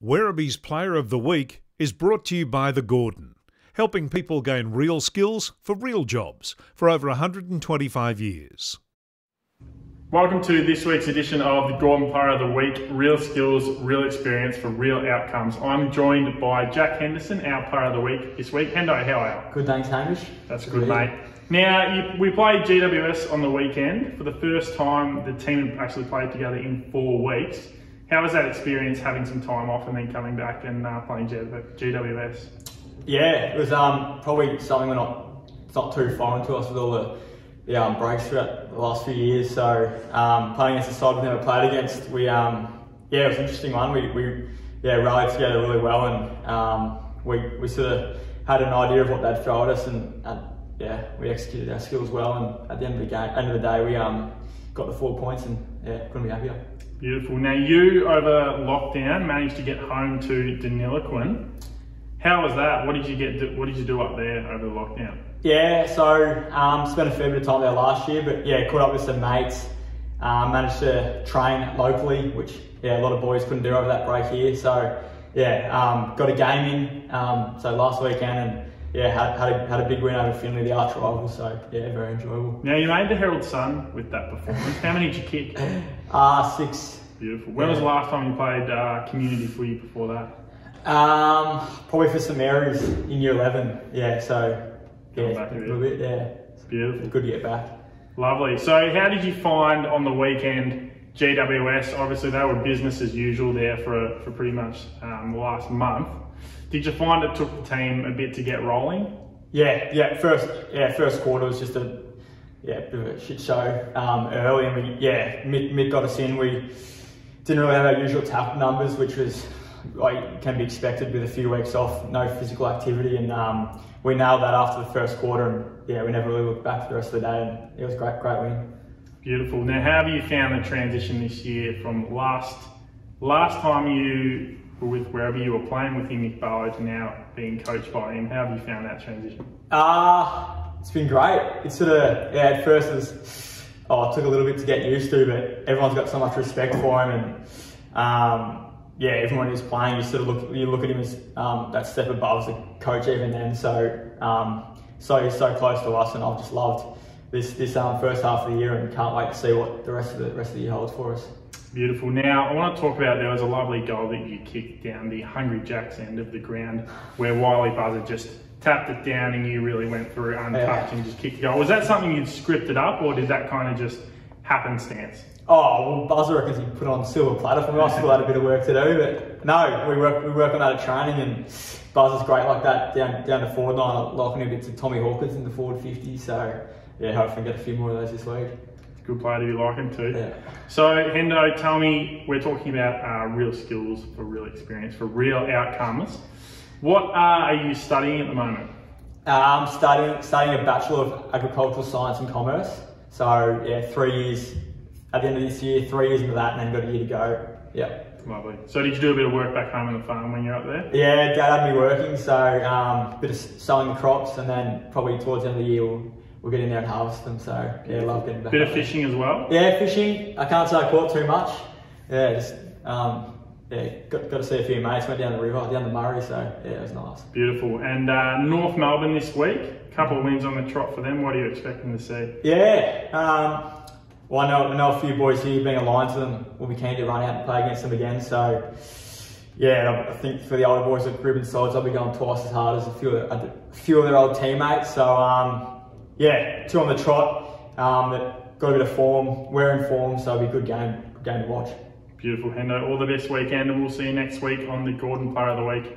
Werribee's Player of the Week is brought to you by The Gordon, helping people gain real skills for real jobs for over 125 years. Welcome to this week's edition of the Gordon Player of the Week Real Skills, Real Experience for Real Outcomes. I'm joined by Jack Henderson, our Player of the Week this week. Hendo, how are you? Good, thanks, Hamish. That's good, good mate. Now, you, we played GWS on the weekend. For the first time, the team actually played together in four weeks. How was that experience having some time off and then coming back and uh, playing GWS? Yeah, it was um, probably something we're not, it's not too foreign to us with all the, the um, breaks throughout the last few years. So um, playing against a side we've never played against, we um, yeah, it was an interesting one. We, we yeah rallied together really well and um, we, we sort of had an idea of what they'd throw at us and, yeah, we executed our skills well. And at the end of the game, end of the day, we um, got the four points and yeah, couldn't be happier. Beautiful. Now you over lockdown managed to get home to Deniliquin. How was that? What did you get? What did you do up there over lockdown? Yeah, so um, spent a fair bit of time there last year, but yeah, caught up with some mates. Um, managed to train locally, which yeah, a lot of boys couldn't do over that break here. So yeah, um, got a game in. Um, so last weekend and yeah, had, had, a, had a big win over Finley, the arch rival. So yeah, very enjoyable. Now you made the Herald Sun with that performance. How many did you kick? Uh, six. Beautiful. When yeah. was the last time you played uh, community footy before that? Um, probably for St Mary's in year 11. Yeah, so yeah, a little bit. Yeah, it's beautiful. Good to get back. Lovely. So how did you find on the weekend GWS? Obviously they were business as usual there for for pretty much um, the last month. Did you find it took the team a bit to get rolling? Yeah, yeah. First, yeah, first quarter was just a yeah bit of a shit show um, early, and we yeah mid, mid got us in. We didn't really have our usual tap numbers, which was like can be expected with a few weeks off, no physical activity, and um, we nailed that after the first quarter. And yeah, we never really looked back for the rest of the day, and it was great, great win. Beautiful. Now, how have you found the transition this year from last last time you were with wherever you were playing with him, Nick Barlow, to now being coached by him. How have you found that transition? Ah, uh, it's been great. It's sort of yeah. At first, it was oh, it took a little bit to get used to, but everyone's got so much respect for him, and um, yeah, everyone who's playing, you sort of look you look at him as um, that step above as a coach even then. So um, so he's so close to us, and I've just loved this this um, first half of the year, and can't wait to see what the rest of the rest of the year holds for us. Beautiful. Now, I want to talk about there was a lovely goal that you kicked down the Hungry Jacks end of the ground where Wiley Buzzer just tapped it down and you really went through untouched yeah. and just kicked the goal. Was that something you'd scripted up or did that kind of just happenstance? Oh, well, Buzzer reckons he put on silver platter for me. I still had a bit of work to do, but no, we work, we work on that at training and Buzzer's great like that down down the forward line, locking a bit to Tommy Hawkins in the forward 50. So, yeah, hopefully get a few more of those this week good player to be like him too. Yeah. So Hendo, tell me, we're talking about uh, real skills for real experience, for real outcomes. What uh, are you studying at the moment? I'm um, studying studying a Bachelor of Agricultural Science and Commerce. So yeah, three years at the end of this year, three years into that, and then got a year to go. Yeah. Lovely. So did you do a bit of work back home on the farm when you're up there? Yeah, Dad had me working, so um, a bit of sowing the crops, and then probably towards the end of the year we'll we'll get in there and harvest them. So yeah, love getting back. Bit of fishing as well. Yeah, fishing. I can't say I caught too much. Yeah, just um, yeah, got, got to see a few mates. Went down the river, down the Murray. So yeah, it was nice. Beautiful. And uh, North Melbourne this week. Couple of wins on the trot for them. What are you expecting to see? Yeah. Um, well, I know, I know a few boys here being aligned to them will be keen to run out and play against them again. So, yeah, I think for the older boys at Ribbon sides, I'll be going twice as hard as a few, a few of their old teammates. So, um, yeah, two on the trot. Um, got a bit of form. We're in form, so it'll be a good game, good game to watch. Beautiful, Hendo. All the best weekend, and we'll see you next week on the Gordon Player of the Week.